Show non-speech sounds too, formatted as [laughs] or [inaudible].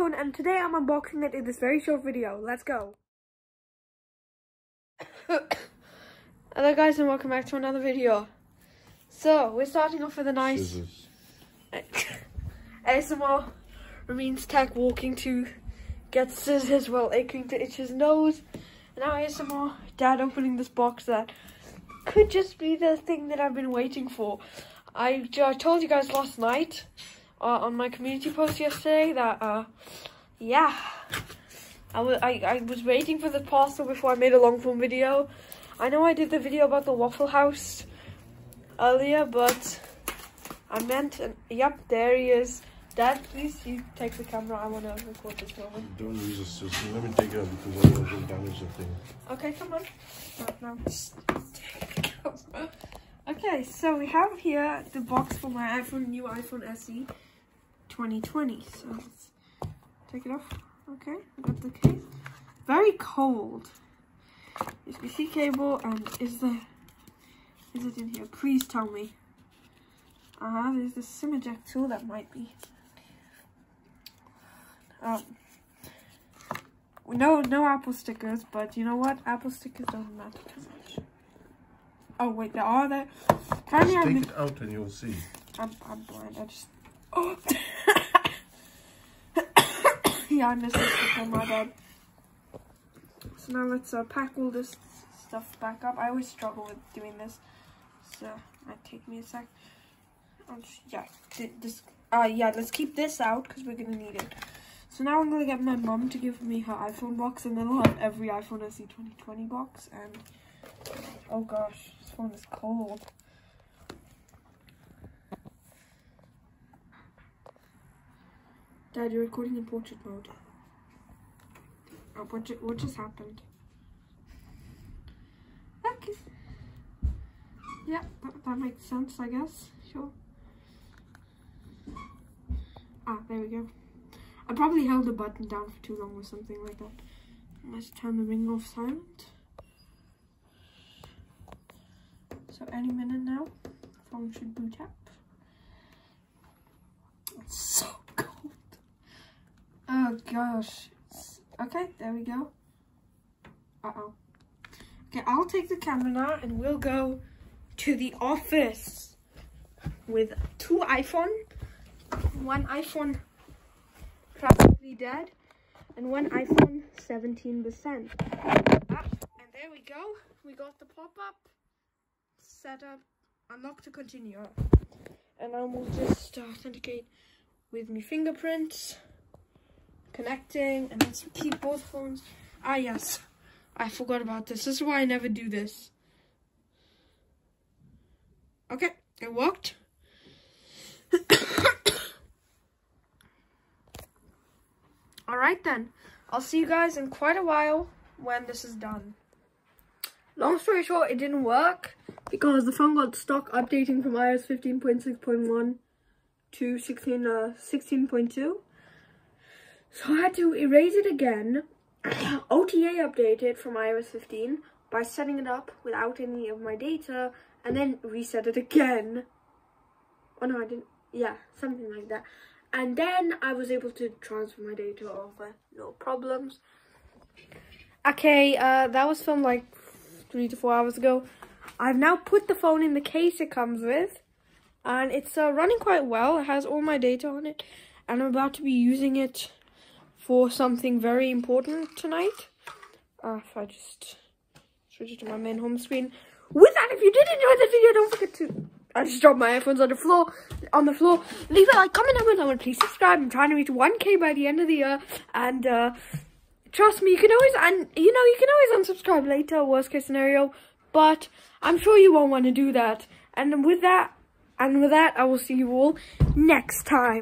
iPhone and today I'm unboxing it in this very short video. Let's go. [coughs] Hello guys and welcome back to another video. So, we're starting off with a nice Scissors. [coughs] ASMR Ramin's Tech walking to get scissors while aching to itch his nose. And now ASMR Dad opening this box that could just be the thing that I've been waiting for. I, I told you guys last night uh, on my community post yesterday that, uh, yeah, I, I, I was waiting for the parcel before I made a long form video. I know I did the video about the Waffle House earlier, but I meant, an, yep, there he is. Dad, please, you take the camera. I want to record this moment. Don't use a scissors. Let me take it out because I don't want to damage the thing. Okay, come on. Right now, just take the camera. Okay, so we have here the box for my iPhone, new iPhone SE 2020. So let's take it off. Okay, I got the case. Very cold. USB-C cable and is there? Is it in here? Please tell me. Ah, uh, -huh, there's the SIM eject tool that might be. Um, no, no Apple stickers, but you know what? Apple stickers don't matter. Oh wait, there are there. Finally, just take it out and you'll see. I'm I'm blind. I just. Oh. [coughs] yeah, I missed this before my dad. So now let's uh, pack all this stuff back up. I always struggle with doing this, so might take me a sec. Just, yeah, this. Uh, yeah, let's keep this out because we're gonna need it. So now I'm gonna get my mum to give me her iPhone box, and then I'll have every iPhone SE 2020 box. And oh gosh, this is cold. Dad, you're recording in portrait mode. Oh, what, ju what just happened? Okay. Yeah, that, that makes sense, I guess. Sure. Ah, there we go. I probably held the button down for too long or something like that. Let's turn the ring off silent. So any minute now, phone should boot up. It's so [laughs] cold. Oh gosh. Okay, there we go. Uh-oh. Okay, I'll take the camera now and we'll go to the office with two iPhone, one iPhone practically dead, and one iPhone 17%. Ah, and there we go. We got the pop-up set up, unlock to continue. And I will just authenticate with my fingerprints, connecting, and let's keep both phones. Ah, yes. I forgot about this. This is why I never do this. Okay, it worked. [coughs] Alright then, I'll see you guys in quite a while when this is done. Long story short, it didn't work because the phone got stuck updating from iOS 15.6.1 to 16, uh, 16.2. So I had to erase it again, [coughs] OTA updated from iOS 15 by setting it up without any of my data and then reset it again. Oh no, I didn't, yeah, something like that and then I was able to transfer my data over, no problems. Okay, uh, that was filmed like three to four hours ago. I've now put the phone in the case it comes with, and it's uh, running quite well. It has all my data on it, and I'm about to be using it for something very important tonight. Uh, if I just switch it to my main home screen. With that, if you did enjoy the video, don't forget to I just dropped my earphones on the floor. On the floor. Leave a like, comment and please subscribe. I'm trying to reach 1k by the end of the year, and uh, trust me, you can always and you know you can always unsubscribe later. Worst case scenario, but I'm sure you won't want to do that. And with that, and with that, I will see you all next time.